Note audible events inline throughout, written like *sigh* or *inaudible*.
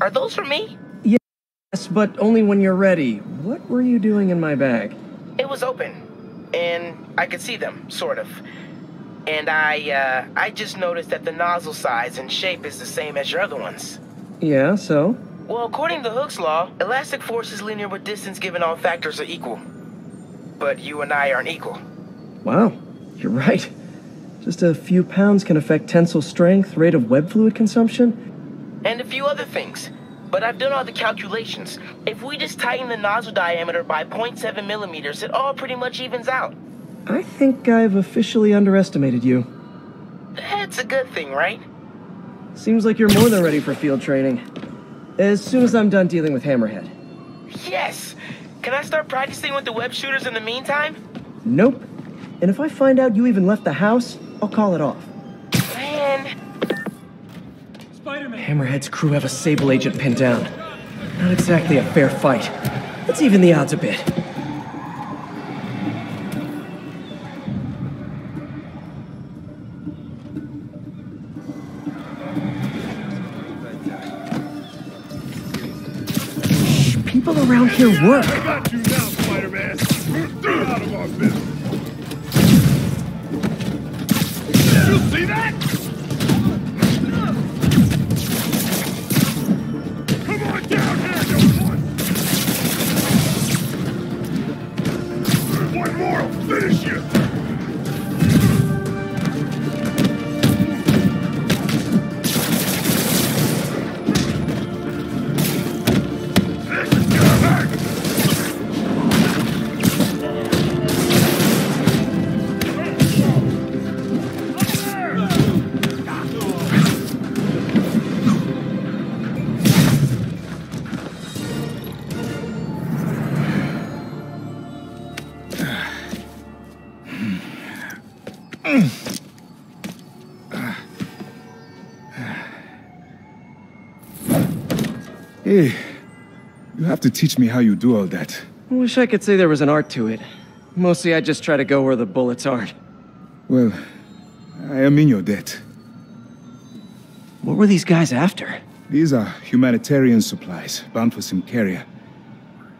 Are those for me? Yes, but only when you're ready. What were you doing in my bag? It was open, and I could see them, sort of. And I, uh, I just noticed that the nozzle size and shape is the same as your other ones. Yeah, so? Well, according to Hooke's law, elastic force is linear with distance given all factors are equal. But you and I aren't equal. Wow, you're *laughs* right. Just a few pounds can affect tensile strength, rate of web fluid consumption. And a few other things. But I've done all the calculations. If we just tighten the nozzle diameter by 0.7 millimeters, it all pretty much evens out. I think I've officially underestimated you. That's a good thing, right? Seems like you're more than ready for field training. As soon as I'm done dealing with Hammerhead. Yes! Can I start practicing with the web shooters in the meantime? Nope. And if I find out you even left the house, I'll call it off. Hammerhead's crew have a Sable agent pinned down. Not exactly a fair fight. Let's even the odds a bit. Shh, People around here work. I got you now, Spider-Man. Stay out of our. You see that? Mm. Hey, you have to teach me how you do all that. I wish I could say there was an art to it. Mostly I just try to go where the bullets aren't. Well, I am in your debt. What were these guys after? These are humanitarian supplies bound for Symkaria.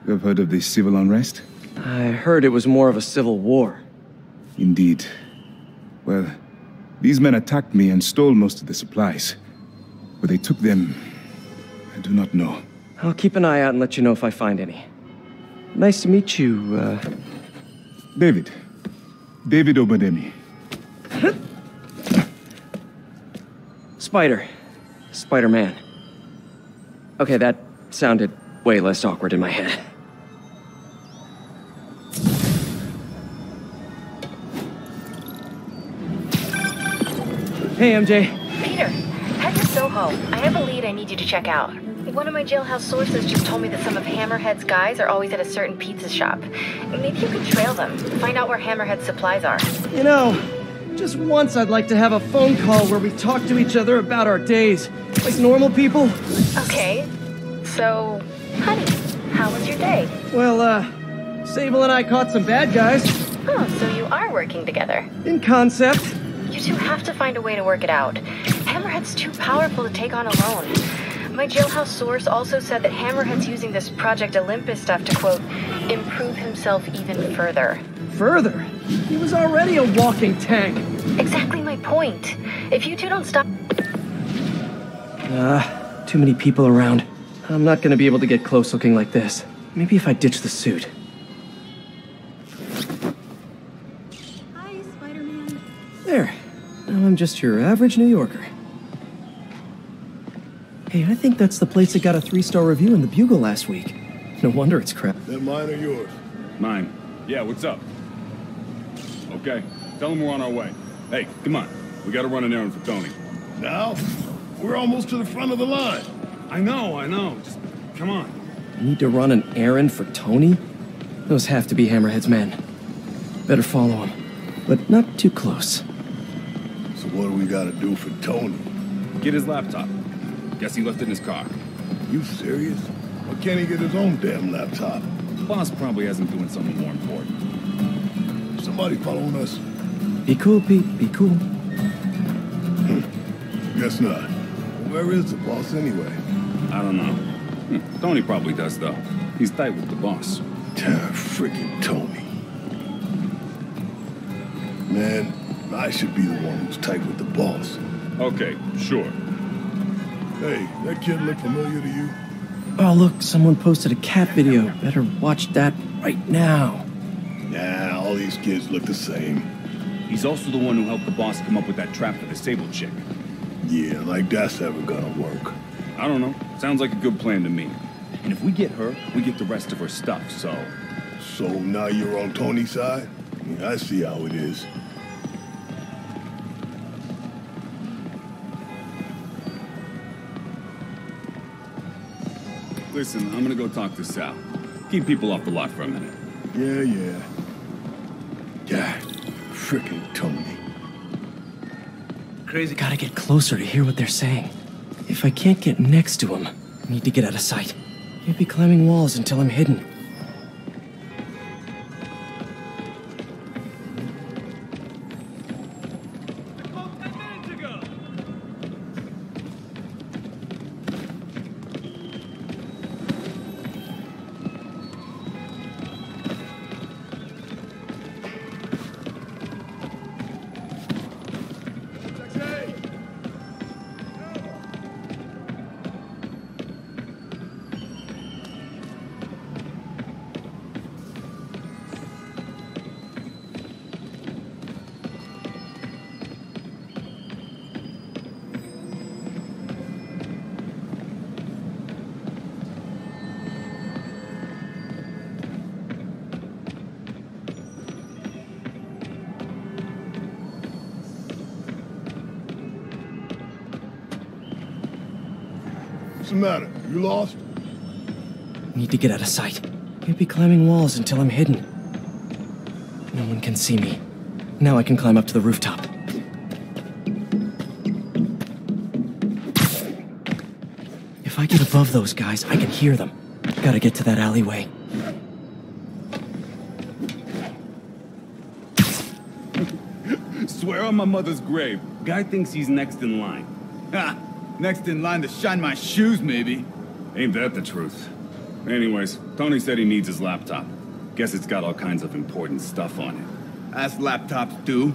You have heard of the civil unrest? I heard it was more of a civil war. Indeed. Well, these men attacked me and stole most of the supplies. Where they took them, I do not know. I'll keep an eye out and let you know if I find any. Nice to meet you, uh... David. David Obademi. Spider. Spider-Man. Okay, that sounded way less awkward in my head. Hey, MJ. Peter, head to Soho. I have a lead I need you to check out. One of my jailhouse sources just told me that some of Hammerhead's guys are always at a certain pizza shop. Maybe you could trail them, find out where Hammerhead's supplies are. You know, just once I'd like to have a phone call where we talk to each other about our days, like normal people. Okay, so, honey, how was your day? Well, uh, Sable and I caught some bad guys. Oh, so you are working together. In concept. You two have to find a way to work it out. Hammerhead's too powerful to take on alone. My jailhouse source also said that Hammerhead's using this Project Olympus stuff to, quote, improve himself even further. Further, he was already a walking tank. Exactly my point. If you two don't stop. Ah, too many people around. I'm not gonna be able to get close looking like this. Maybe if I ditch the suit. I'm just your average New Yorker. Hey, I think that's the place that got a three-star review in the Bugle last week. No wonder it's crap. Then mine or yours? Mine. Yeah, what's up? Okay, tell them we're on our way. Hey, come on. We gotta run an errand for Tony. Now? We're almost to the front of the line. I know, I know. Just come on. Need to run an errand for Tony? Those have to be Hammerhead's men. Better follow him, but not too close. So what do we gotta do for Tony? Get his laptop. Guess he left it in his car. You serious? Why can't he get his own damn laptop? Boss probably has him doing something more important. Somebody following us? Be cool, Pete. Be cool. *laughs* Guess not. Where is the boss anyway? I don't know. Hmm, Tony probably does, though. He's tight with the boss. *laughs* Freaking Tony. Man, I should be the one who's tight with the boss. Okay, sure. Hey, that kid look familiar to you? Oh, look, someone posted a cat video. Better watch that right now. Nah, all these kids look the same. He's also the one who helped the boss come up with that trap for the Sable chick. Yeah, like that's ever gonna work. I don't know. Sounds like a good plan to me. And if we get her, we get the rest of her stuff, so... So now you're on Tony's side? I see how it is. Listen, I'm gonna go talk to Sal. Keep people off the lot for a minute. Yeah, yeah. Yeah, freaking Tony. Crazy. Gotta get closer to hear what they're saying. If I can't get next to him, I need to get out of sight. Can't be climbing walls until I'm hidden. The matter? You lost? Need to get out of sight. Can't be climbing walls until I'm hidden. No one can see me. Now I can climb up to the rooftop. If I get above those guys, I can hear them. Gotta get to that alleyway. Swear on my mother's grave, guy thinks he's next in line. Ha! Next in line to shine my shoes, maybe. Ain't that the truth? Anyways, Tony said he needs his laptop. Guess it's got all kinds of important stuff on it. As laptops do.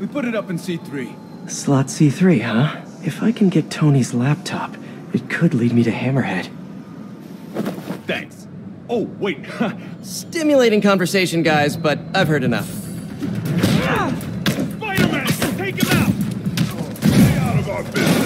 We put it up in C3. Slot C3, huh? If I can get Tony's laptop, it could lead me to Hammerhead. Thanks. Oh, wait. *laughs* Stimulating conversation, guys, but I've heard enough. Ah! Spider-Man! Take him out! Stay out of our business.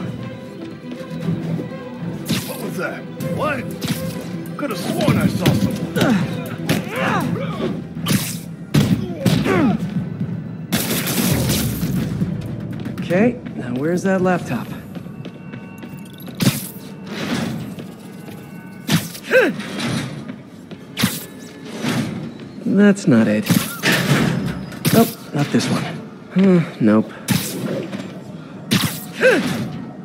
someone. Okay, now where's that laptop? That's not it. Nope, not this one. Hmm, nope.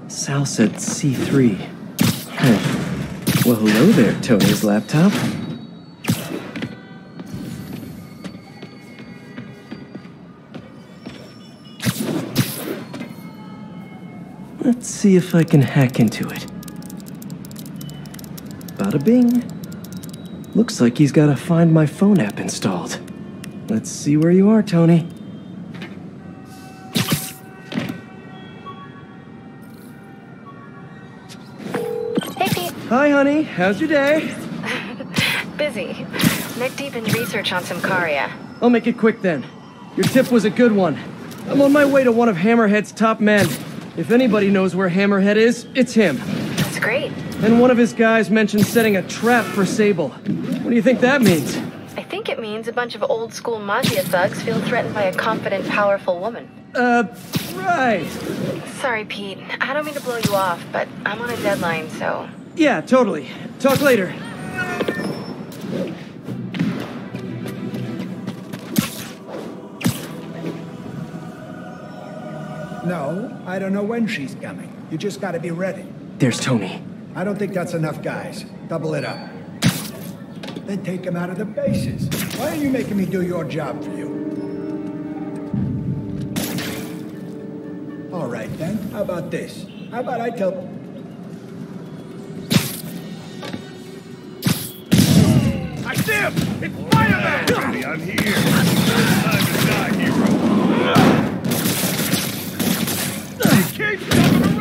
Sal said C3. Well, hello there, Tony's laptop. Let's see if I can hack into it. Bada bing. Looks like he's got a Find My Phone app installed. Let's see where you are, Tony. Hi, honey. How's your day? *laughs* Busy. Neck deep in research on Symkaria. I'll make it quick then. Your tip was a good one. I'm on my way to one of Hammerhead's top men. If anybody knows where Hammerhead is, it's him. That's great. And one of his guys mentioned setting a trap for Sable. What do you think that means? I think it means means a bunch of old school mafia thugs feel threatened by a confident, powerful woman. Uh, right. Sorry, Pete. I don't mean to blow you off, but I'm on a deadline, so. Yeah, totally. Talk later. No, I don't know when she's coming. You just gotta be ready. There's Tony. I don't think that's enough, guys. Double it up. Then take him out of the bases. Why are you making me do your job for you? All right, then. How about this? How about I tell... I! It's Spider-Man! Baby, I'm here. Time to die, hero. Keep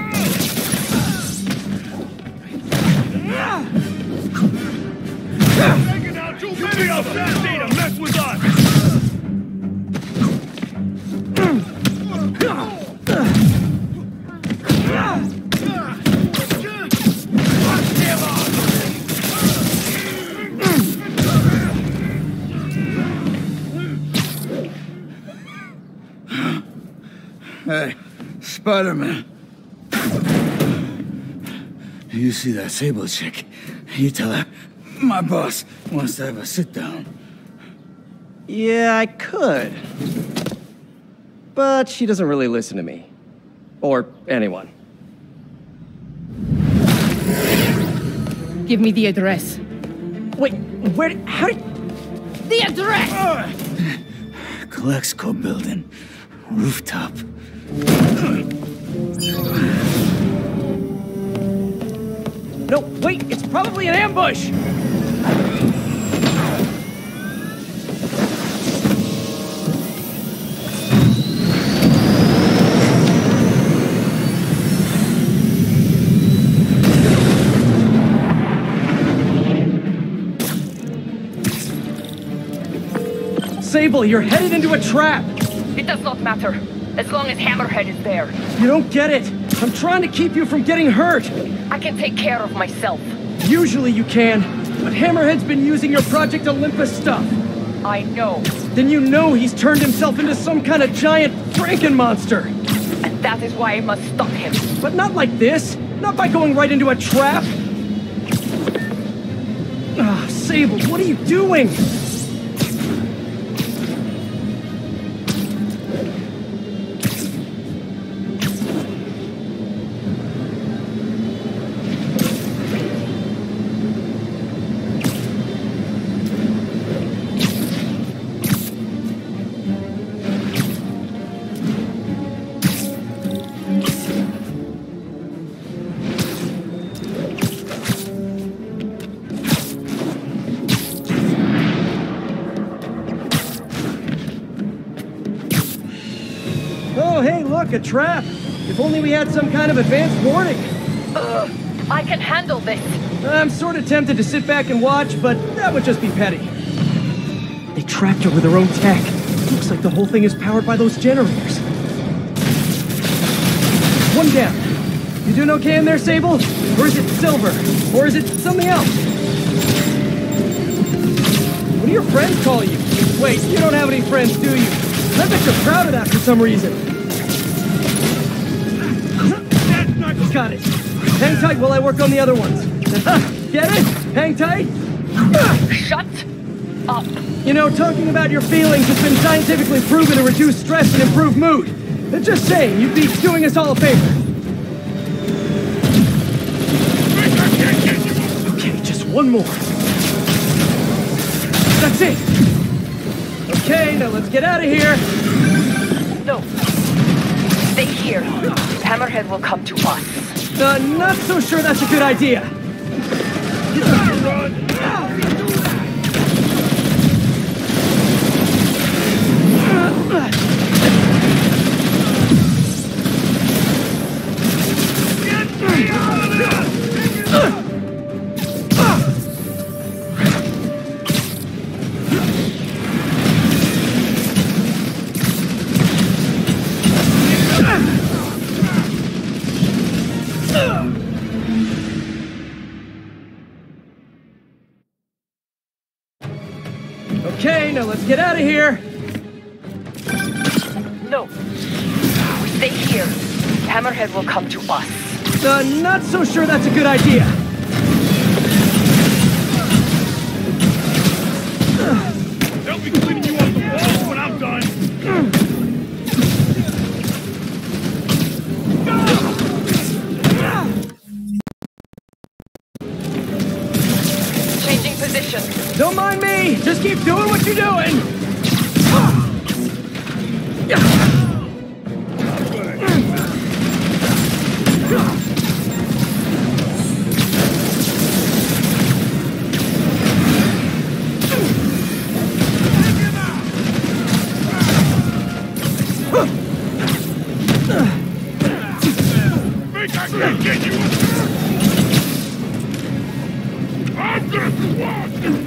Spider-Man. You see that Sable chick? You tell her my boss wants to have a sit down. Yeah, I could. But she doesn't really listen to me. Or anyone. Give me the address. Wait, where? How did. The address! Colexco building. Rooftop. No, wait, it's probably an ambush! Sable, you're headed into a trap! It does not matter, as long as Hammerhead is there. You don't get it! I'm trying to keep you from getting hurt! I can take care of myself. Usually you can, but Hammerhead's been using your Project Olympus stuff. I know, Then you know he's turned himself into some kind of giant Franken monster. and that is why I must stop him. But not like this. Not by going right into a trap. Ah, Sable, what are you doing? Look, a trap. If only we had some kind of advanced warning. I can handle this. I'm sort of tempted to sit back and watch, but that would just be petty. They trapped her with their own tech. Looks like the whole thing is powered by those generators. One down. You doing okay in there, Sable? Or is it silver? Or is it something else? What do your friends call you? Wait, you don't have any friends, do you? I bet you're proud of that for some reason. Got it. Hang tight while I work on the other ones. *laughs* Get it? Hang tight? Shut up. You know, talking about your feelings has been scientifically proven to reduce stress and improve mood. Just saying, you'd be doing us all a favor. Okay, just one more. That's it. Okay, now let's get out of here. No. Stay here. Hammerhead will come to us. Uh, not so sure that's a good idea. Not so sure that's a good idea. Just one!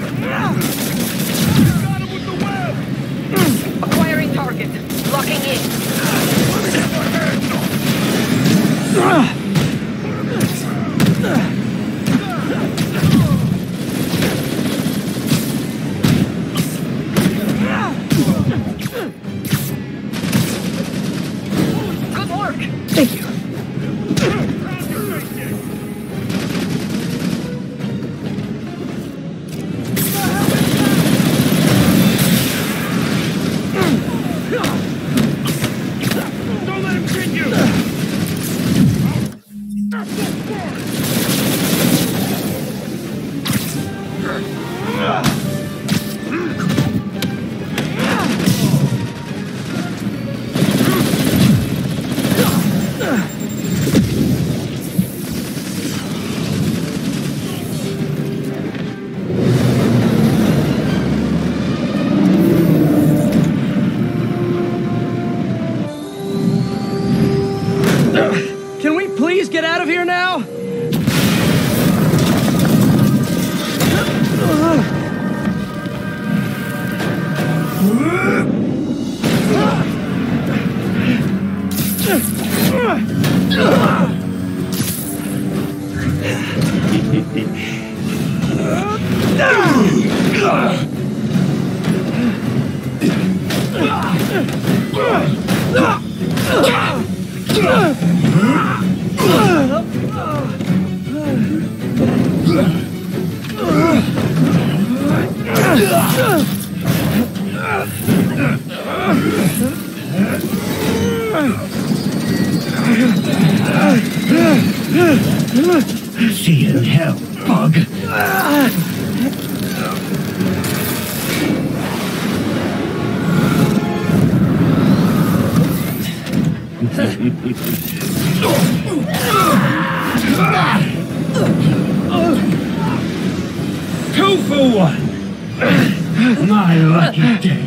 Come on. See you in hell, bug. Two for one. My lucky day.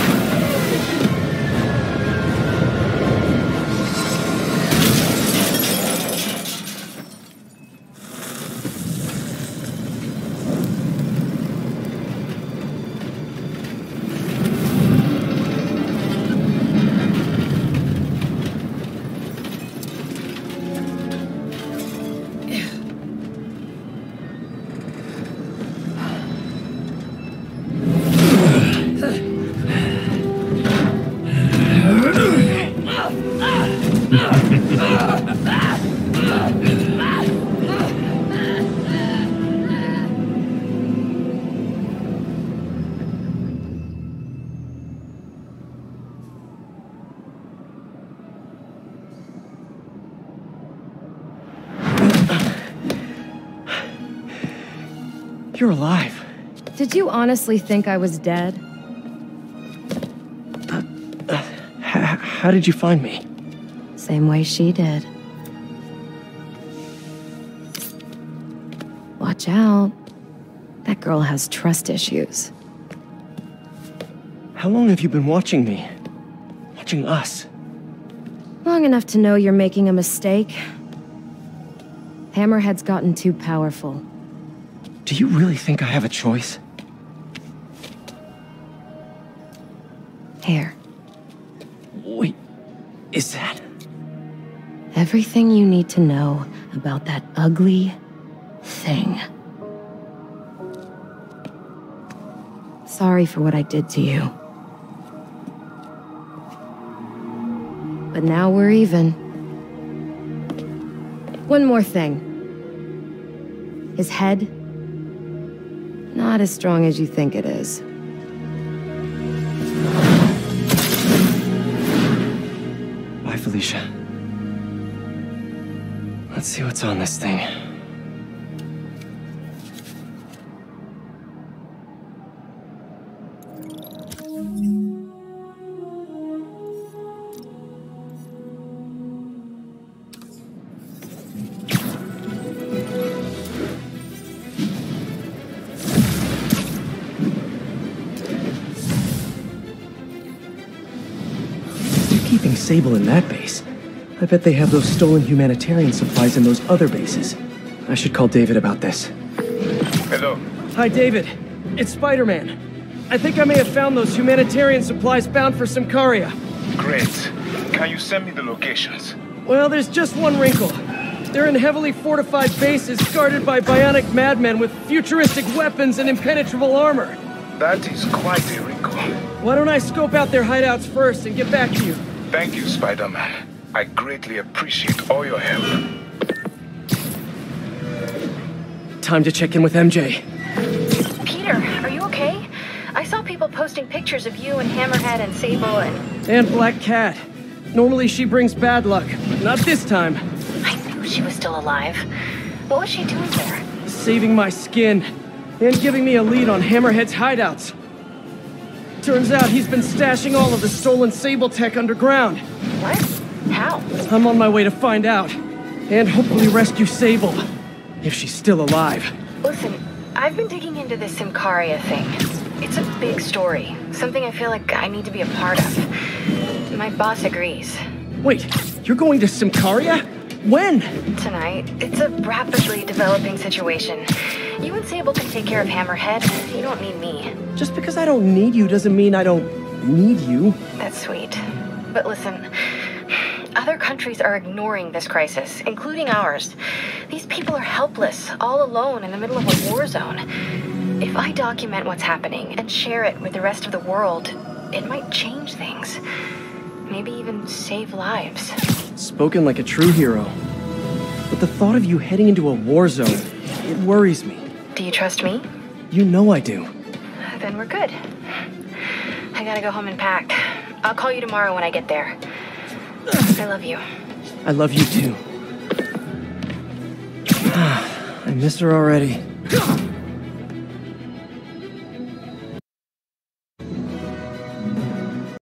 *laughs* Did you honestly think I was dead? H- how did you find me? Same way she did. Watch out. That girl has trust issues. How long have you been watching me? Watching us? Long enough to know you're making a mistake. Hammerhead's gotten too powerful. Do you really think I have a choice? Here, Wait, is that? everything you need to know about that ugly, thing. Sorry for what I did to you. But now we're even. One more thing. His head, not as strong as you think it is. Felicia. Let's see what's on this thing. I bet they have those stolen humanitarian supplies in those other bases. I should call David about this. Hello. Hi, David. It's Spider-Man. I think I may have found those humanitarian supplies bound for Symkaria. Great. Can you send me the locations? Well, there's just one wrinkle. They're in heavily fortified bases guarded by bionic madmen with futuristic weapons and impenetrable armor. That is quite a wrinkle. Why don't I scope out their hideouts first and get back to you? Thank you, Spider-Man. I greatly appreciate all your help. Time to check in with MJ. Peter, are you okay? I saw people posting pictures of you and Hammerhead and Sable and. And Black Cat. Normally she brings bad luck. Not this time. I knew she was still alive. What was she doing there? Saving my skin. And giving me a lead on Hammerhead's hideouts. Turns out he's been stashing all of the stolen Sable tech underground. What? How? I'm on my way to find out. And hopefully rescue Sable. If she's still alive. Listen, I've been digging into this Symkaria thing. It's a big story, something I feel like I need to be a part of. My boss agrees. Wait, you're going to Symkaria? When? Tonight, it's a rapidly developing situation. You and Sable can take care of Hammerhead. You don't need me. Just because I don't need you doesn't mean I don't need you. That's sweet. But listen, other countries are ignoring this crisis, including ours. These people are helpless, all alone in the middle of a war zone. If I document what's happening and share it with the rest of the world, it might change things. Maybe even save lives. Spoken like a true hero. But the thought of you heading into a war zone, it worries me. Do you trust me? You know I do. Then we're good. I gotta go home and pack. I'll call you tomorrow when I get there. I love you. I love you too. *sighs* I miss her already.